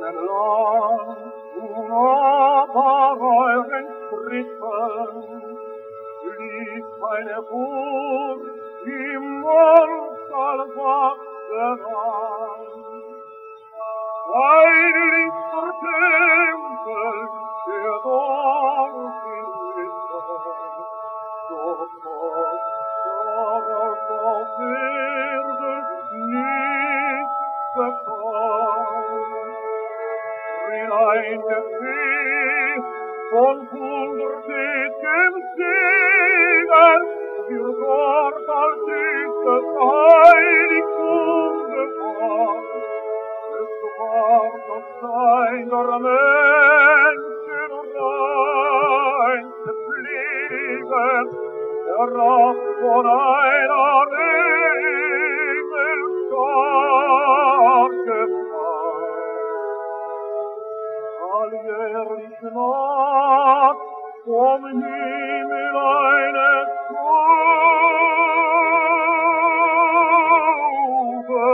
nell'or una parole scritta lì meine pur im mor Ein lichter Tempel der dort in Ritter, dort Gott, dort auf Erden nicht bekannt in ein Gefäß von wundertätem Segen für Gott als ist das Heiligtum bewahrt. Es war das Sein der Menschen rein zu pflegen, der Rast von einer knapp vom Himmel eine Taube,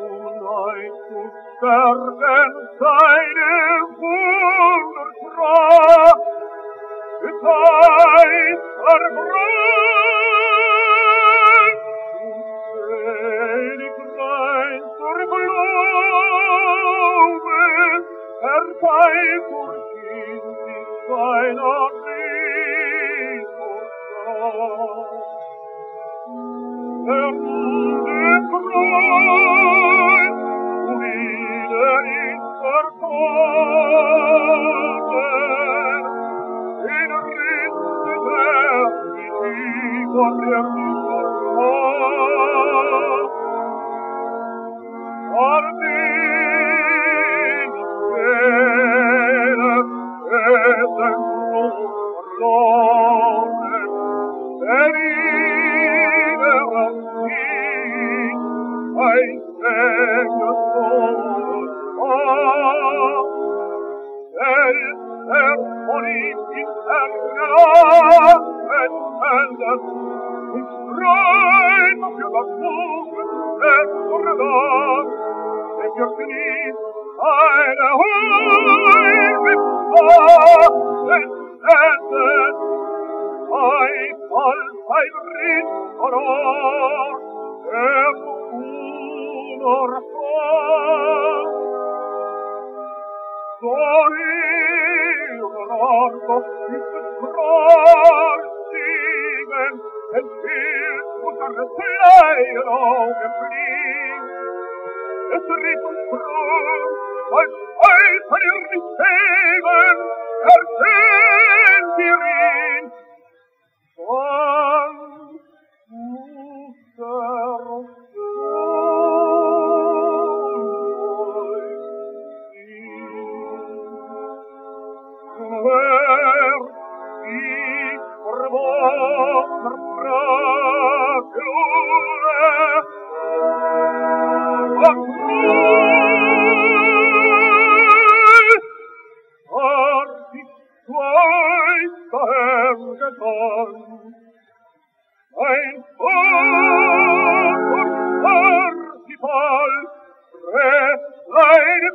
um neu zu sterben seine Wundertracht, sein Verbrüder, deiner Erfolg in Terminal, et tendas und streit für das Morgen, et Mordan, denn wir genießt eine Heilbe Pfarr, des Endes, ein Fall beim Ritt veror, der Unor entfiel unter des Leieraugen fliegt. Es riet und brummt, als Eifer ihr nicht heben, ersehnt ihr i, Ein Tod und Partifal, Rest eine